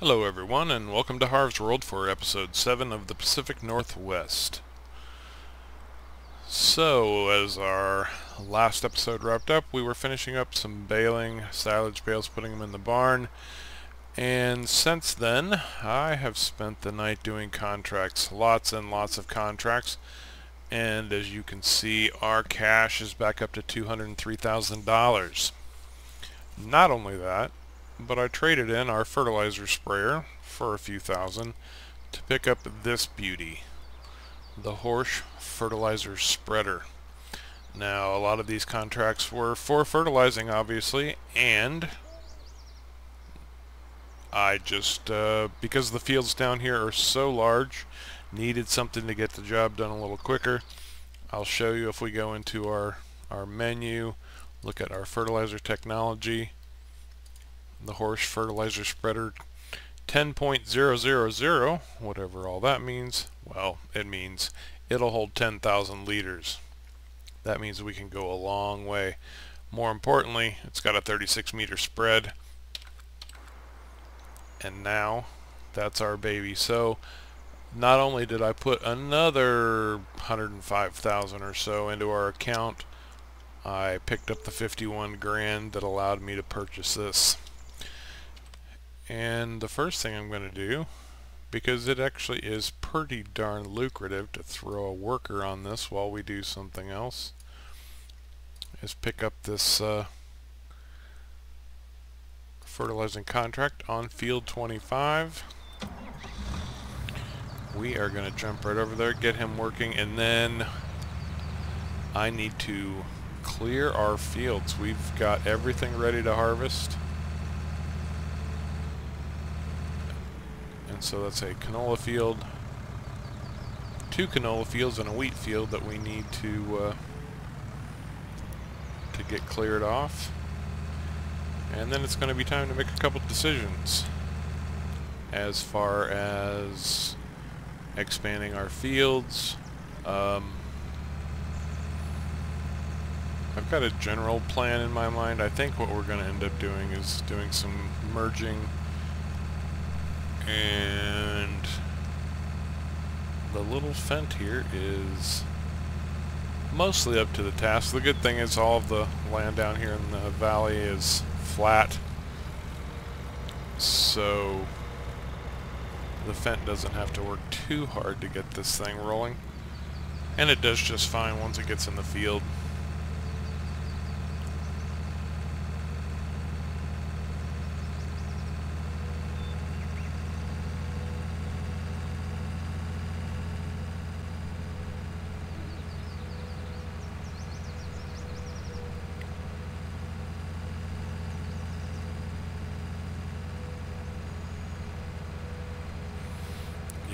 Hello everyone and welcome to Harv's World for episode 7 of the Pacific Northwest. So, as our last episode wrapped up, we were finishing up some baling, silage bales, putting them in the barn. And since then, I have spent the night doing contracts, lots and lots of contracts. And as you can see, our cash is back up to $203,000. Not only that, but I traded in our fertilizer sprayer for a few thousand to pick up this beauty, the Horsch Fertilizer Spreader. Now, a lot of these contracts were for fertilizing, obviously, and I just, uh, because the fields down here are so large, needed something to get the job done a little quicker. I'll show you if we go into our, our menu, look at our fertilizer technology, the Horsch fertilizer spreader 10.000, whatever all that means, well, it means it'll hold 10,000 liters. That means we can go a long way. More importantly, it's got a 36 meter spread. And now, that's our baby. So, not only did I put another 105,000 or so into our account, I picked up the 51 grand that allowed me to purchase this. And the first thing I'm going to do, because it actually is pretty darn lucrative to throw a worker on this while we do something else, is pick up this uh, fertilizing contract on field 25. We are going to jump right over there, get him working, and then I need to clear our fields. We've got everything ready to harvest. And so that's a canola field, two canola fields and a wheat field that we need to uh, to get cleared off. And then it's going to be time to make a couple decisions as far as expanding our fields. Um, I've got a general plan in my mind. I think what we're going to end up doing is doing some merging and the little Fendt here is mostly up to the task. The good thing is all of the land down here in the valley is flat. So the Fendt doesn't have to work too hard to get this thing rolling. And it does just fine once it gets in the field.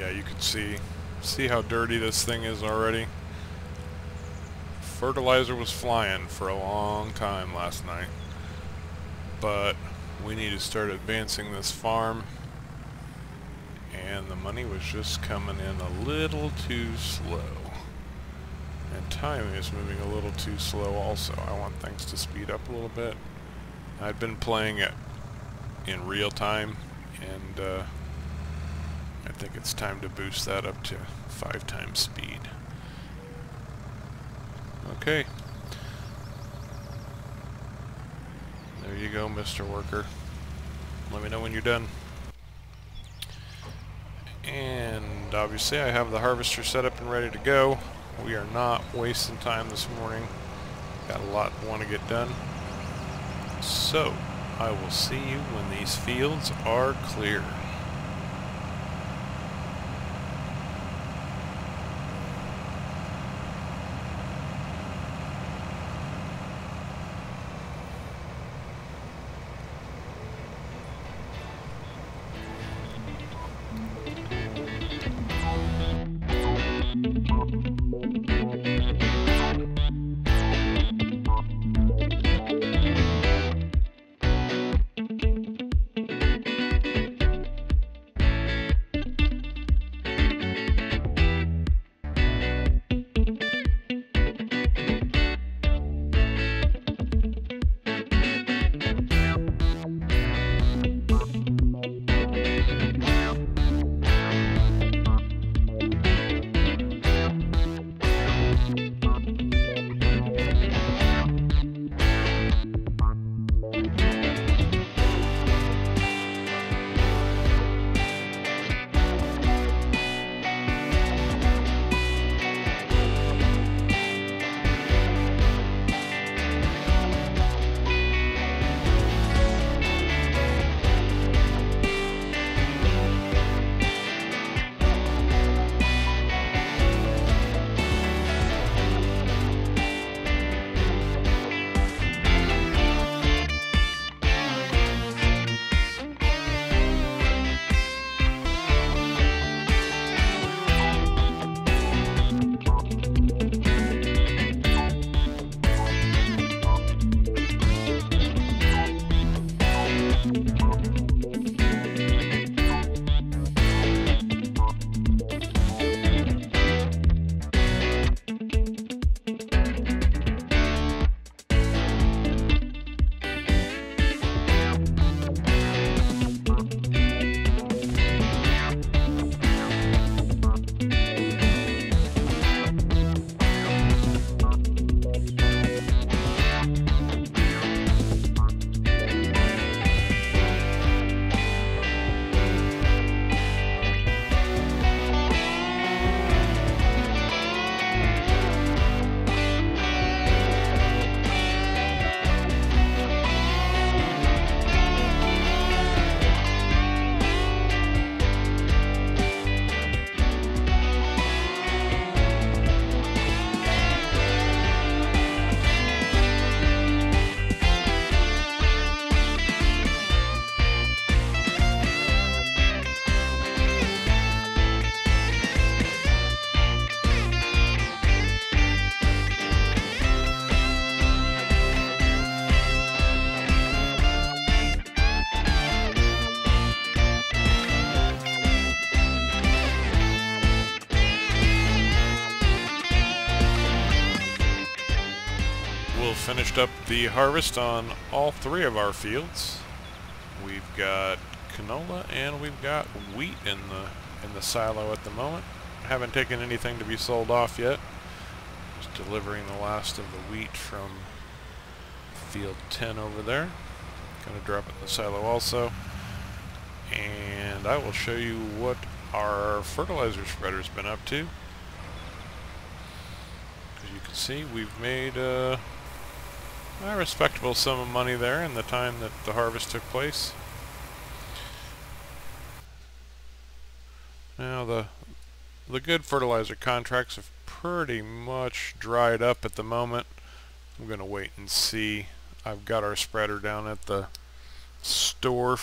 yeah, you can see see how dirty this thing is already. Fertilizer was flying for a long time last night. But we need to start advancing this farm. And the money was just coming in a little too slow. And timing is moving a little too slow also. I want things to speed up a little bit. I've been playing it in real time and uh, think it's time to boost that up to five times speed. Okay. There you go, Mr. Worker. Let me know when you're done. And obviously I have the harvester set up and ready to go. We are not wasting time this morning. Got a lot want to get done. So, I will see you when these fields are clear. Finished up the harvest on all three of our fields. We've got canola and we've got wheat in the in the silo at the moment. Haven't taken anything to be sold off yet. Just delivering the last of the wheat from field 10 over there. Gonna drop it in the silo also. And I will show you what our fertilizer spreader's been up to. As you can see, we've made uh, a respectable sum of money there in the time that the harvest took place. Now the the good fertilizer contracts have pretty much dried up at the moment. I'm going to wait and see. I've got our spreader down at the store.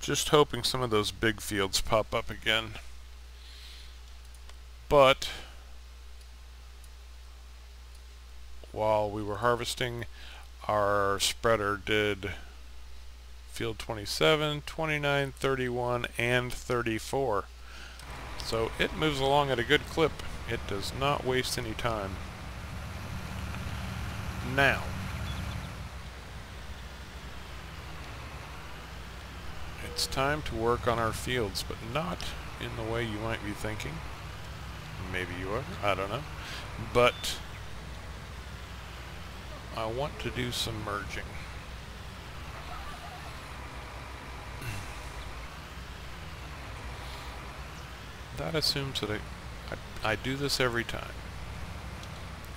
Just hoping some of those big fields pop up again. But while we were harvesting, our spreader did field 27, 29, 31, and 34. So it moves along at a good clip. It does not waste any time. Now, it's time to work on our fields, but not in the way you might be thinking. Maybe you are, I don't know. But I want to do some merging. that assumes that I, I, I do this every time.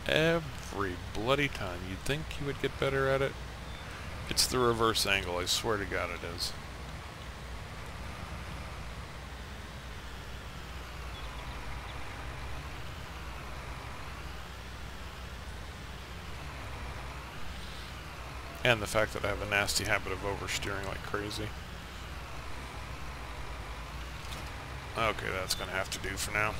Every bloody time. You'd think you would get better at it. It's the reverse angle, I swear to God it is. And the fact that I have a nasty habit of oversteering like crazy. Okay, that's going to have to do for now.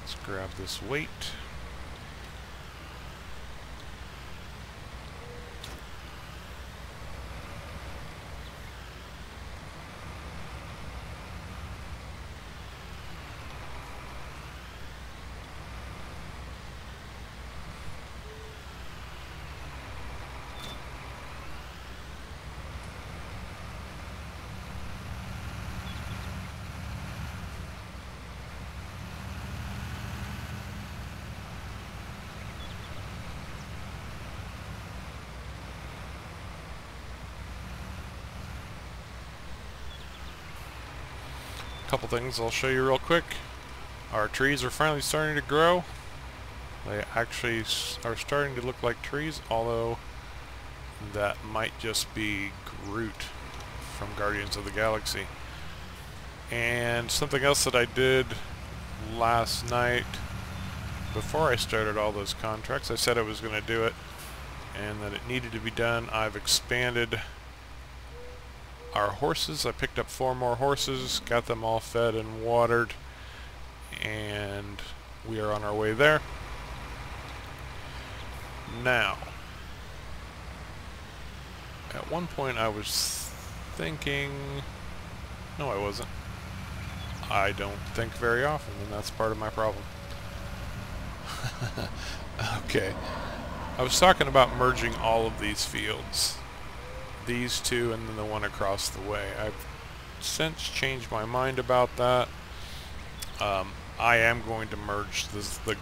Let's grab this weight. Couple things I'll show you real quick. Our trees are finally starting to grow. They actually are starting to look like trees, although that might just be Groot from Guardians of the Galaxy. And something else that I did last night before I started all those contracts, I said I was going to do it and that it needed to be done. I've expanded our horses. I picked up four more horses, got them all fed and watered, and we are on our way there. Now, at one point I was thinking, no I wasn't. I don't think very often, and that's part of my problem. okay. I was talking about merging all of these fields these two and then the one across the way. I've since changed my mind about that. Um, I am going to merge this, the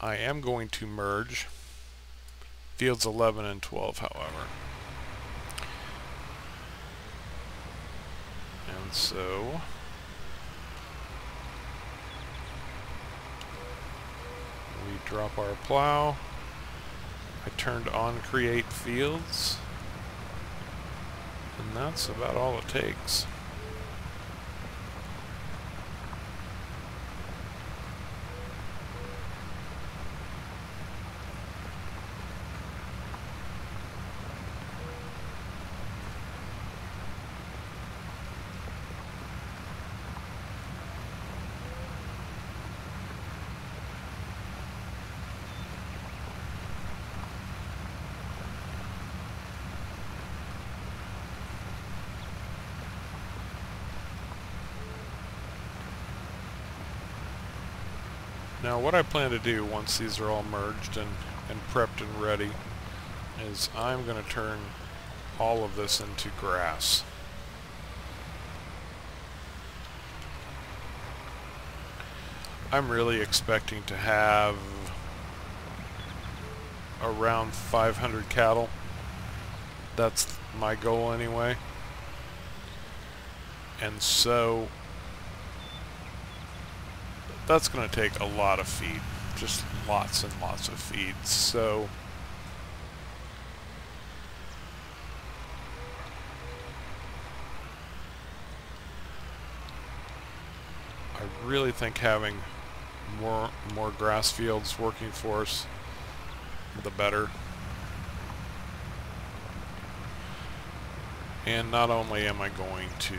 I am going to merge fields 11 and 12 however. And so we drop our plow. I turned on create fields. And that's about all it takes. Now what I plan to do once these are all merged and, and prepped and ready is I'm going to turn all of this into grass. I'm really expecting to have around 500 cattle. That's my goal anyway. And so that's going to take a lot of feed. Just lots and lots of feed. So I really think having more more grass fields working for us the better. And not only am I going to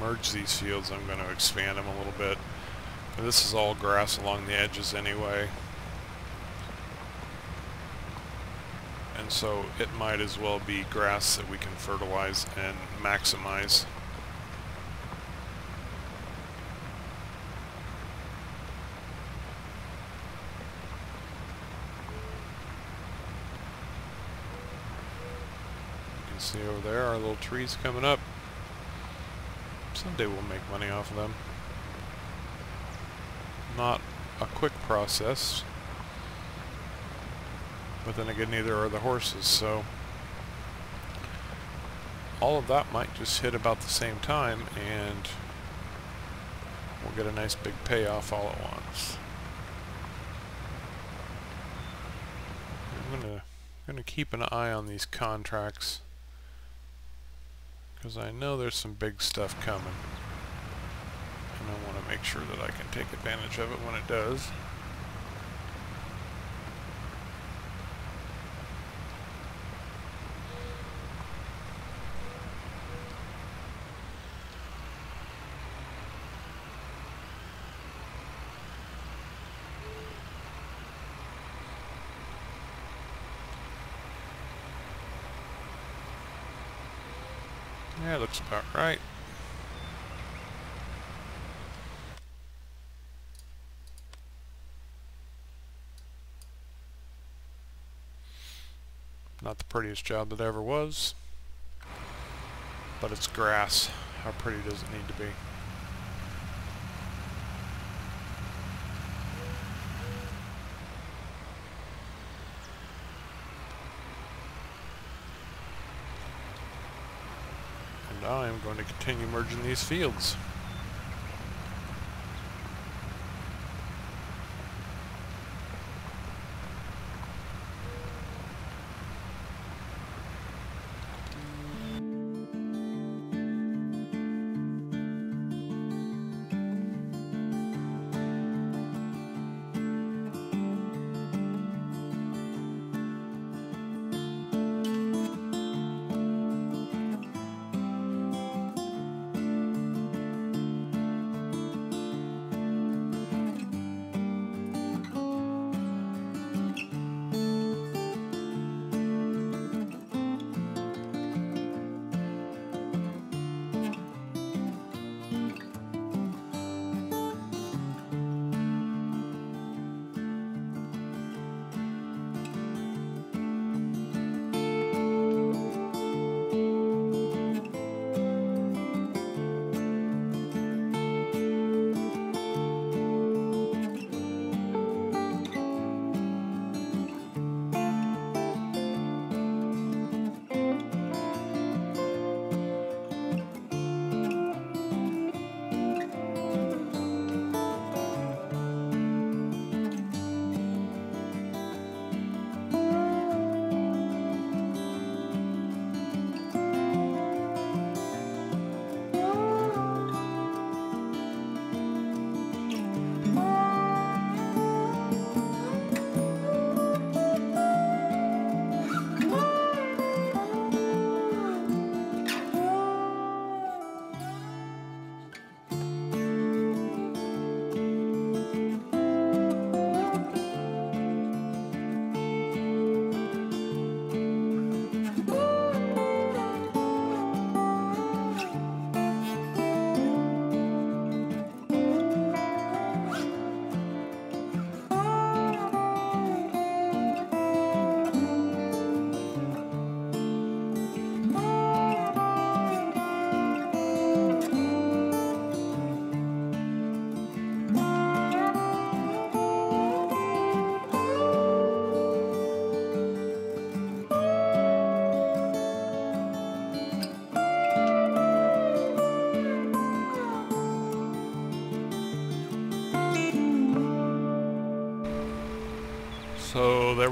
merge these fields, I'm going to expand them a little bit. This is all grass along the edges anyway. And so it might as well be grass that we can fertilize and maximize. You can see over there our little trees coming up. Someday we'll make money off of them. Not a quick process. But then again, neither are the horses, so... All of that might just hit about the same time, and we'll get a nice big payoff all at once. I'm gonna, gonna keep an eye on these contracts. Because I know there's some big stuff coming. I want to make sure that I can take advantage of it when it does. Yeah, looks about right. Not the prettiest job that ever was, but it's grass. How pretty does it need to be? And I'm going to continue merging these fields.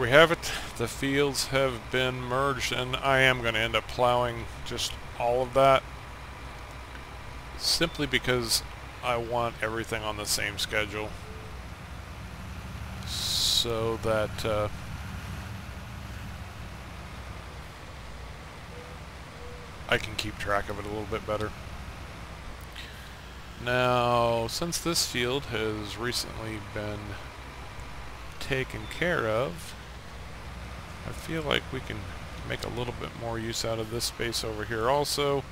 We have it. The fields have been merged and I am going to end up plowing just all of that simply because I want everything on the same schedule so that uh, I can keep track of it a little bit better. Now, since this field has recently been taken care of, I feel like we can make a little bit more use out of this space over here also.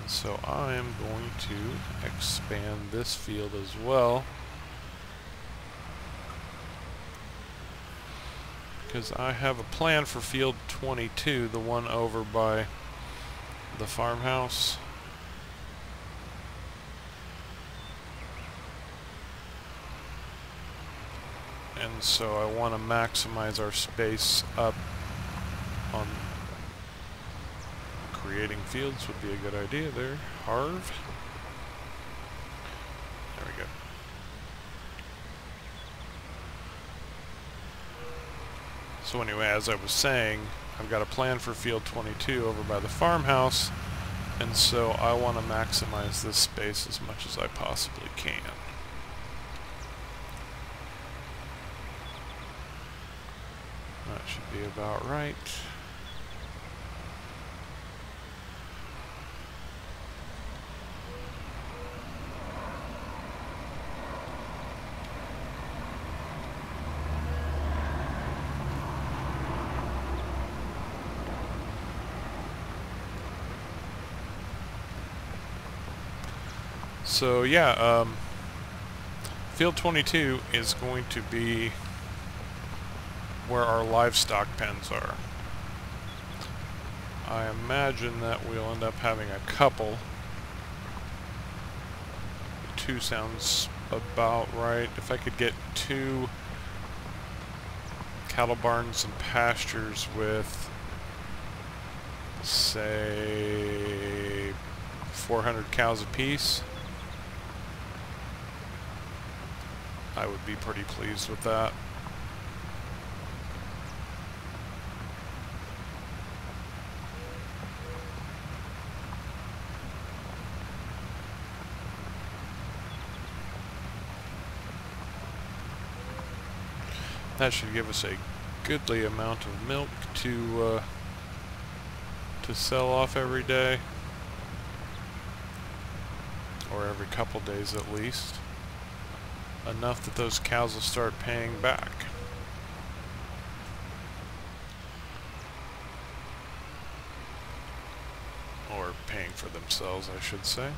And so I'm going to expand this field as well. Because I have a plan for field 22, the one over by the farmhouse. And so I want to maximize our space up on creating fields would be a good idea there. Harv. There we go. So anyway, as I was saying, I've got a plan for field 22 over by the farmhouse, and so I want to maximize this space as much as I possibly can. That should be about right. So yeah, um, field 22 is going to be where our livestock pens are. I imagine that we'll end up having a couple. Two sounds about right. If I could get two cattle barns and pastures with, say, 400 cows apiece, I would be pretty pleased with that. That should give us a goodly amount of milk to uh, to sell off every day, or every couple days at least. Enough that those cows will start paying back. Or paying for themselves, I should say.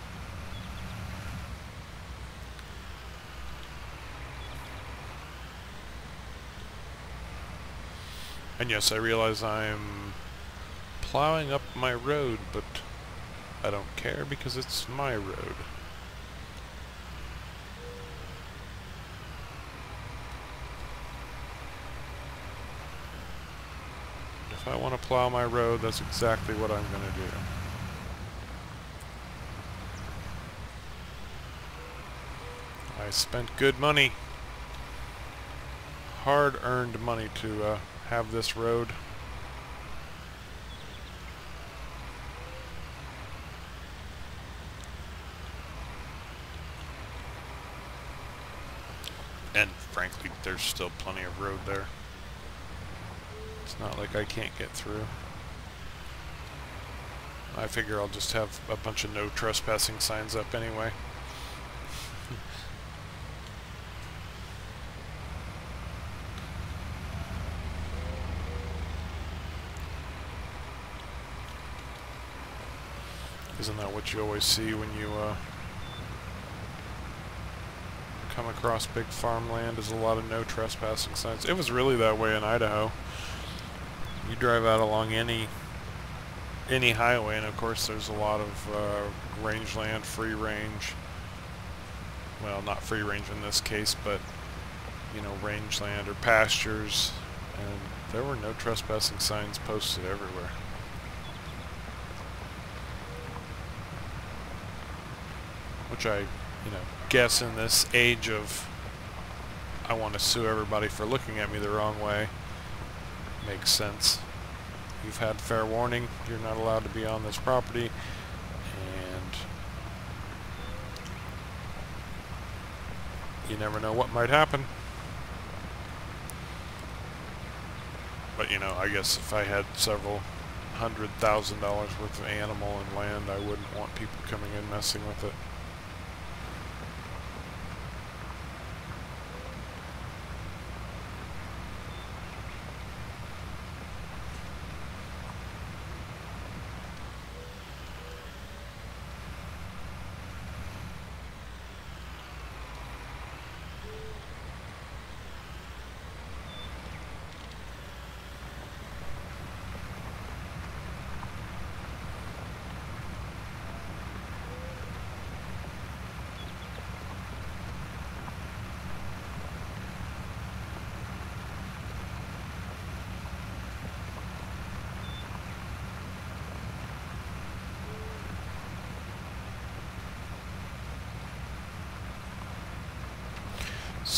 And yes, I realize I'm plowing up my road, but I don't care because it's my road. If I want to plow my road, that's exactly what I'm going to do. I spent good money, hard-earned money to uh, have this road. And frankly, there's still plenty of road there. It's not like I can't get through. I figure I'll just have a bunch of no trespassing signs up anyway. Isn't that what you always see when you uh, come across big farmland is a lot of no trespassing signs. It was really that way in Idaho. You drive out along any any highway and of course there's a lot of uh, rangeland, free range. Well, not free range in this case, but you know, rangeland or pastures and there were no trespassing signs posted everywhere. Which I, you know, guess in this age of I want to sue everybody for looking at me the wrong way, makes sense. You've had fair warning. You're not allowed to be on this property. And you never know what might happen. But, you know, I guess if I had several hundred thousand dollars worth of animal and land, I wouldn't want people coming in messing with it.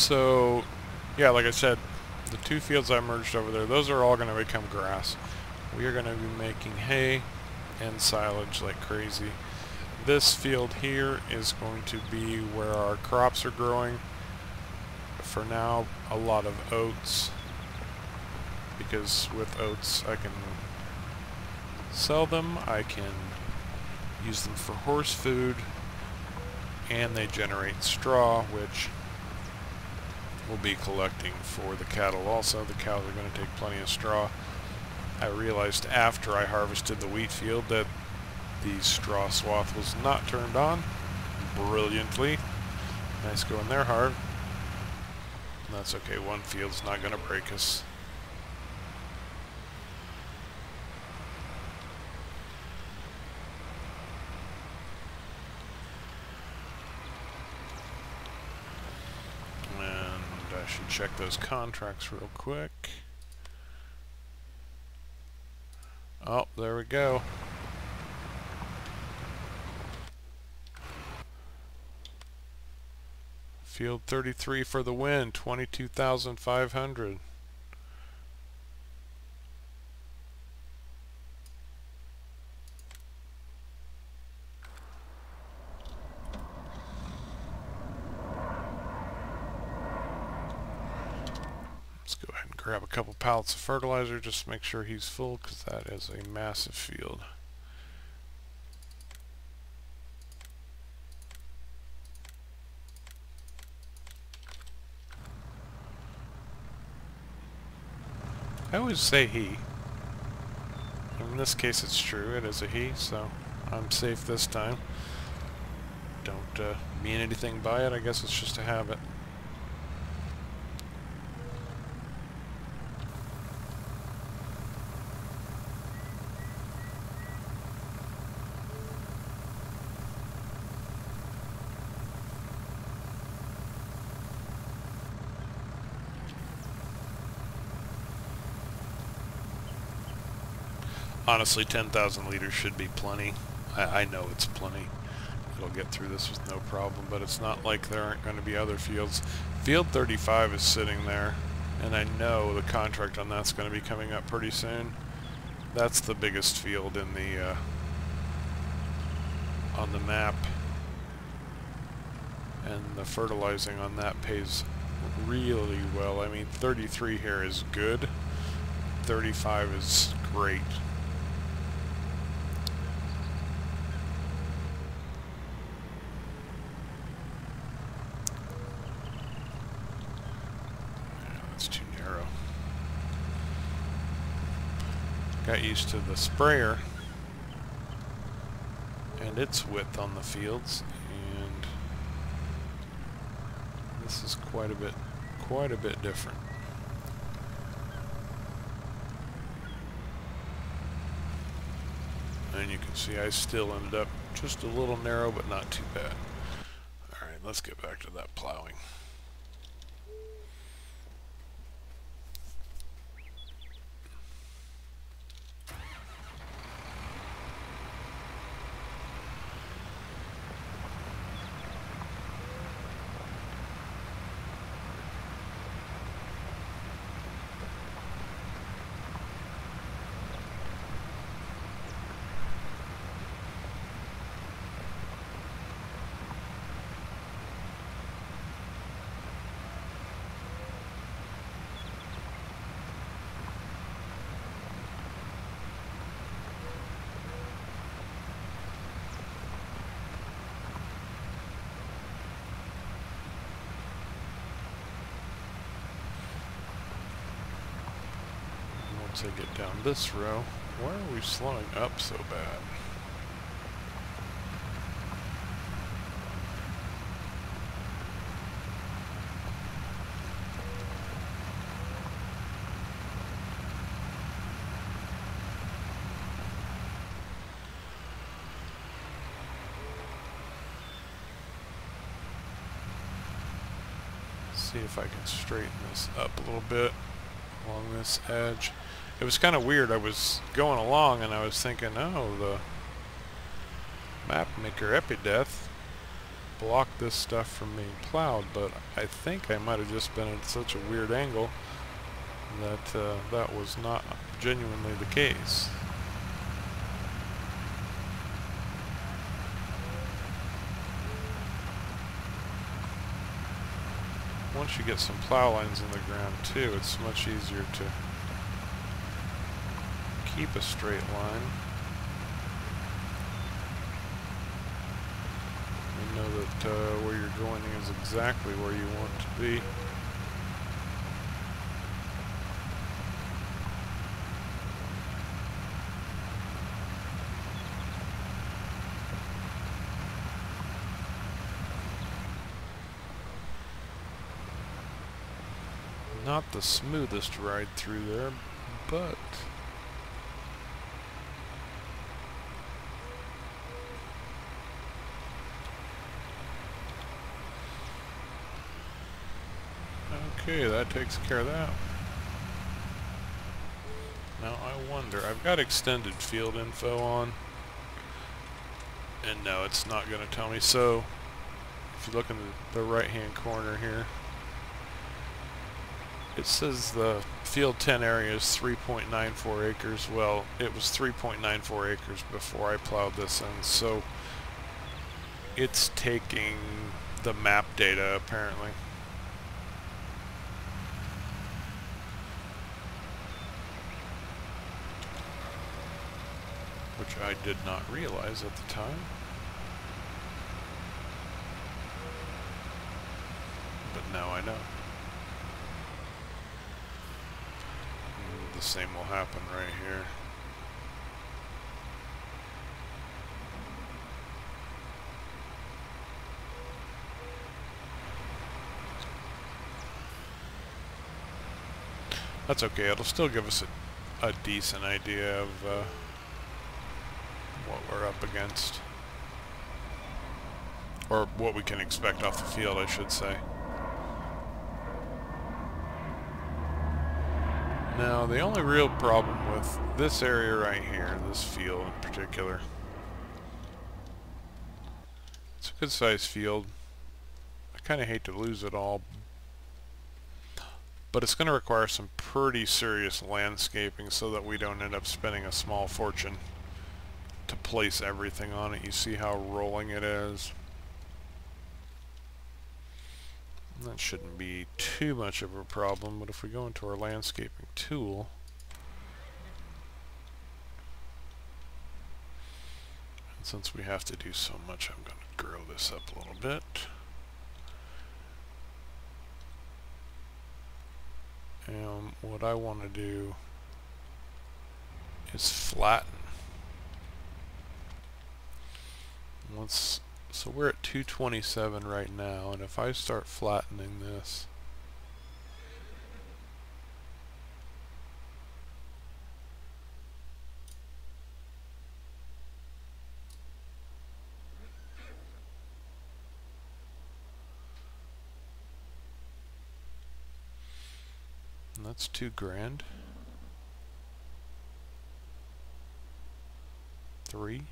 So, yeah, like I said, the two fields I merged over there, those are all going to become grass. We are going to be making hay and silage like crazy. This field here is going to be where our crops are growing. For now, a lot of oats, because with oats I can sell them, I can use them for horse food, and they generate straw, which we'll be collecting for the cattle also. The cows are going to take plenty of straw. I realized after I harvested the wheat field that the straw swath was not turned on brilliantly. Nice going there, Harv. That's okay, one field's not going to break us. should check those contracts real quick. Oh, there we go. Field 33 for the win, 22,500. Grab a couple pallets of fertilizer just to make sure he's full because that is a massive field. I always say he. In this case it's true, it is a he, so I'm safe this time. Don't uh, mean anything by it, I guess it's just a habit. Honestly, 10,000 liters should be plenty. I, I, know it's plenty. It'll get through this with no problem, but it's not like there aren't going to be other fields. Field 35 is sitting there, and I know the contract on that's going to be coming up pretty soon. That's the biggest field in the uh, on the map, and the fertilizing on that pays really well. I mean, 33 here is good. 35 is great. Used to the sprayer. And its width on the fields. And this is quite a bit quite a bit different. And you can see I still ended up just a little narrow but not too bad. Alright let's get back to that plowing Once I get down this row, why are we slowing up so bad? see if I can straighten this up a little bit along this edge. It was kind of weird. I was going along and I was thinking, oh, the map maker blocked this stuff from being plowed, but I think I might have just been at such a weird angle that uh, that was not genuinely the case. once you get some plow lines in the ground too, it's much easier to keep a straight line. You know that uh, where you're going is exactly where you want to be. not the smoothest ride through there, but... Okay, that takes care of that. Now I wonder, I've got extended field info on, and no, it's not going to tell me. So, if you look in the, the right hand corner here, it says the field 10 area is 3.94 acres. Well, it was 3.94 acres before I plowed this in, so it's taking the map data apparently. Which I did not realize at the time. But now I know. the same will happen right here. That's okay, it'll still give us a, a decent idea of uh, what we're up against. Or what we can expect off the field, I should say. Now, the only real problem with this area right here, this field in particular, it's a good sized field. I kind of hate to lose it all, but it's going to require some pretty serious landscaping so that we don't end up spending a small fortune to place everything on it. You see how rolling it is. That shouldn't be too much of a problem, but if we go into our landscaping tool, and since we have to do so much, I'm going to grow this up a little bit. And what I want to do is flatten. Let's so we're at 227 right now, and if I start flattening this, that's two grand. Three.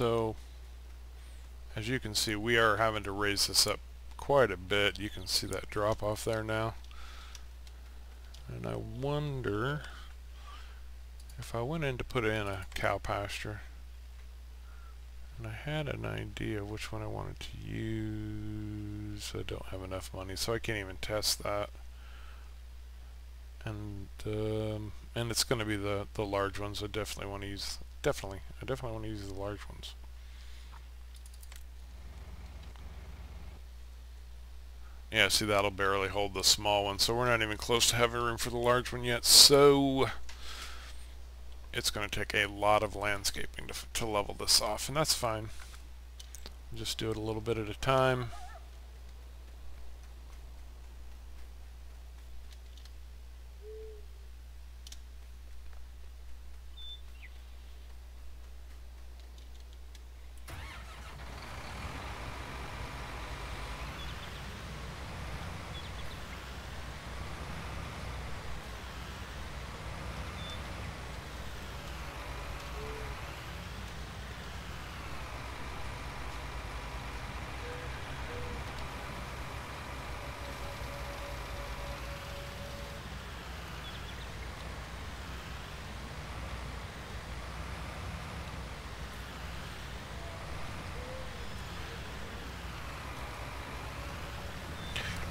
So, as you can see, we are having to raise this up quite a bit. You can see that drop off there now. And I wonder if I went in to put in a cow pasture and I had an idea which one I wanted to use. I don't have enough money so I can't even test that. And um, and it's going to be the the large ones. I definitely want to use definitely I definitely want to use the large ones. Yeah, see that'll barely hold the small one, so we're not even close to having room for the large one yet, so it's going to take a lot of landscaping to, to level this off, and that's fine. Just do it a little bit at a time.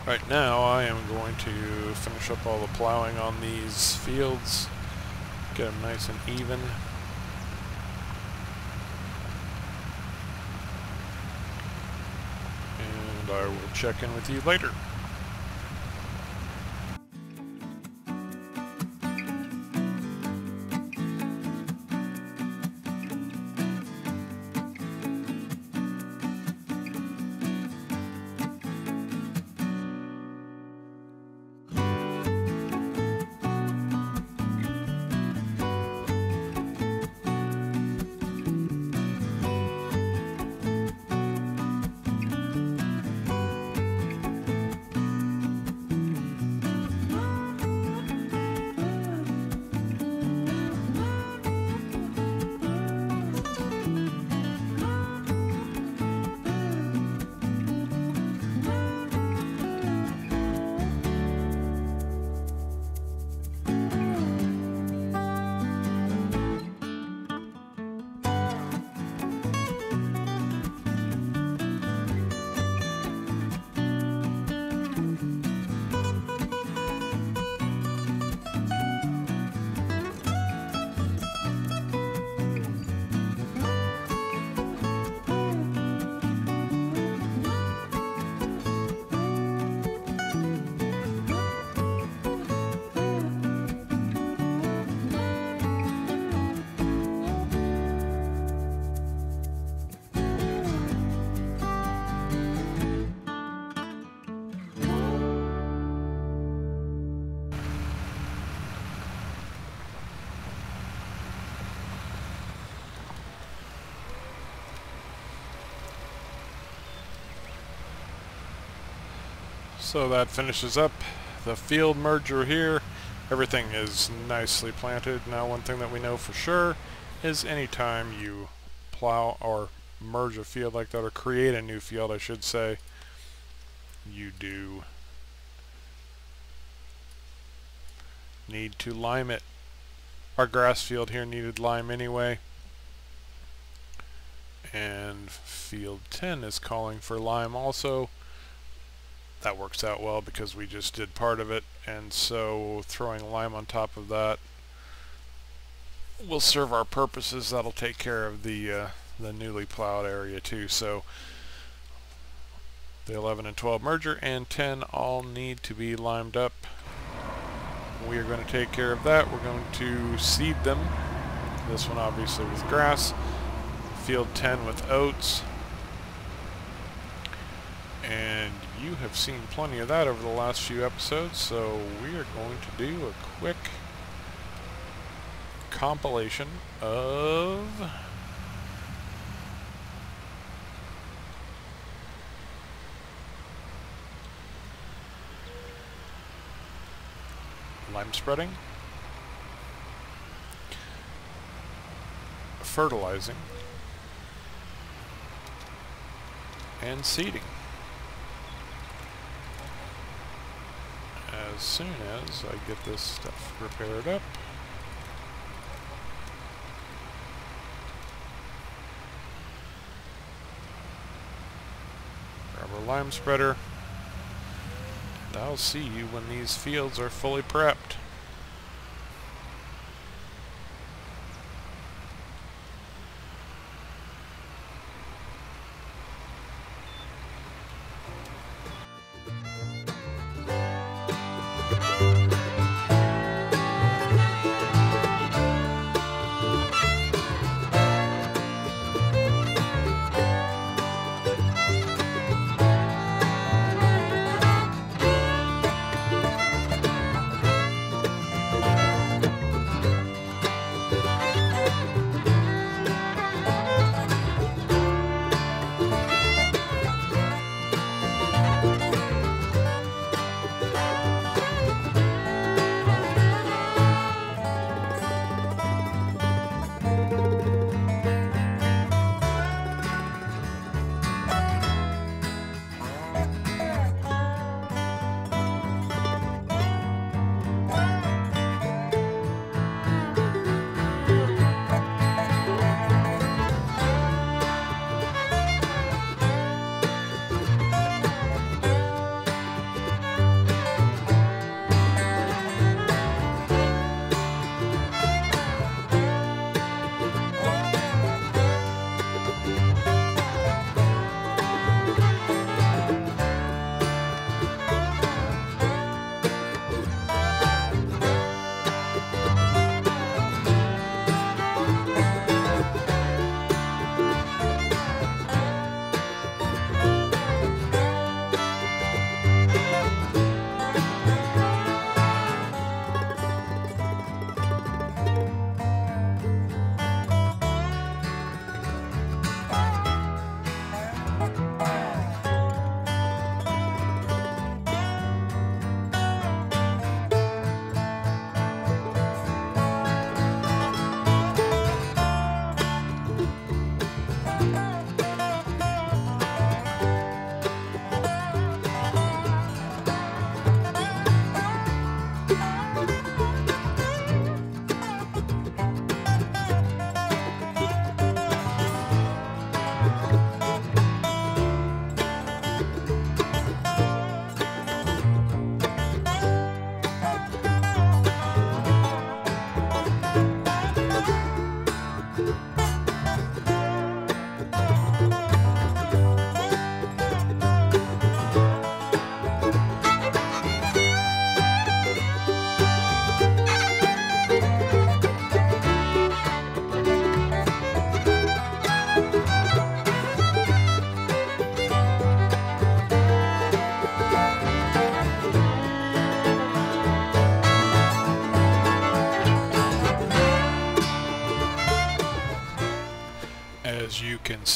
Right now I am going to finish up all the plowing on these fields, get them nice and even. And I will check in with you later. So that finishes up the field merger here. Everything is nicely planted. Now one thing that we know for sure is anytime you plow or merge a field like that or create a new field I should say you do need to lime it. Our grass field here needed lime anyway and field 10 is calling for lime also that works out well because we just did part of it. And so throwing lime on top of that will serve our purposes. That'll take care of the uh, the newly plowed area too. So the 11 and 12 merger and 10 all need to be limed up. We are going to take care of that. We're going to seed them. This one obviously with grass field 10 with oats. And you have seen plenty of that over the last few episodes, so we are going to do a quick compilation of lime spreading, fertilizing, and seeding. As soon as I get this stuff repaired up. Grab our lime spreader. And I'll see you when these fields are fully prepped.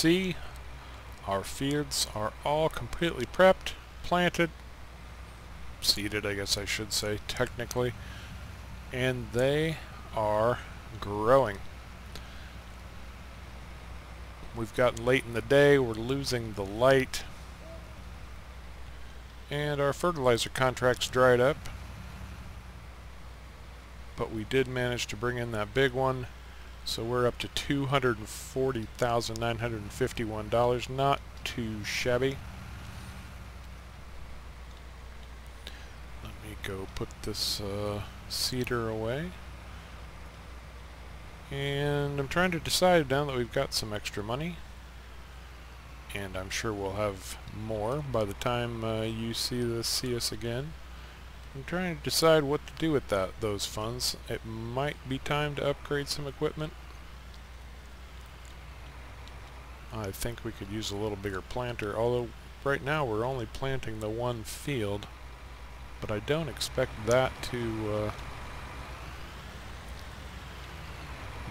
See, our fields are all completely prepped, planted, seeded I guess I should say technically, and they are growing. We've gotten late in the day, we're losing the light, and our fertilizer contract's dried up, but we did manage to bring in that big one so we're up to $240,951. Not too shabby. Let me go put this uh, seeder away. And I'm trying to decide now that we've got some extra money. And I'm sure we'll have more by the time uh, you see see us again. I'm trying to decide what to do with that those funds. It might be time to upgrade some equipment. I think we could use a little bigger planter, although right now we're only planting the one field. But I don't expect that to uh,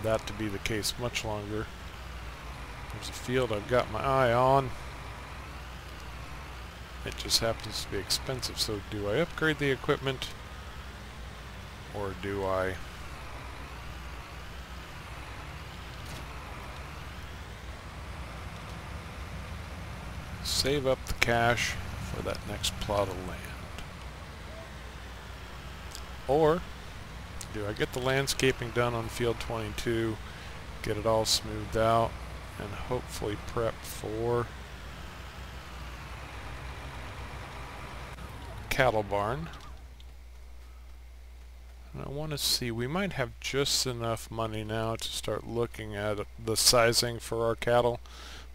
that to be the case much longer. There's a field I've got my eye on. It just happens to be expensive, so do I upgrade the equipment or do I save up the cash for that next plot of land? Or do I get the landscaping done on field 22, get it all smoothed out, and hopefully prep for cattle barn. And I want to see, we might have just enough money now to start looking at the sizing for our cattle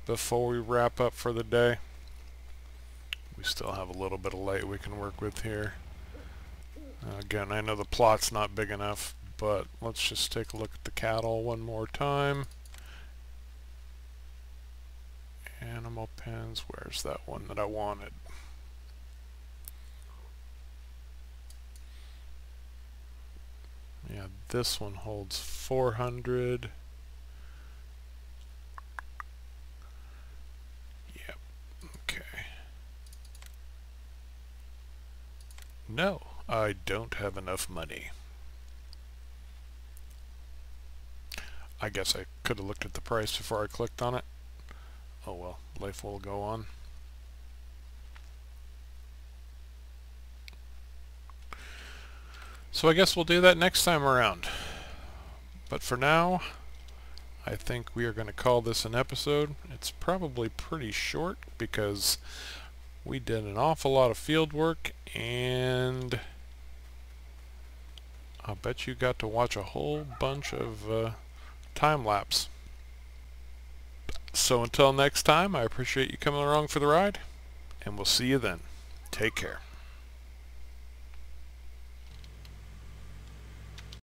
before we wrap up for the day. We still have a little bit of light we can work with here. Uh, again, I know the plot's not big enough, but let's just take a look at the cattle one more time. Animal pens, where's that one that I wanted? Yeah, this one holds 400. Yep, okay. No, I don't have enough money. I guess I could have looked at the price before I clicked on it. Oh well, life will go on. So I guess we'll do that next time around. But for now, I think we are going to call this an episode. It's probably pretty short because we did an awful lot of field work and I bet you got to watch a whole bunch of uh, time lapse. So until next time, I appreciate you coming along for the ride, and we'll see you then. Take care.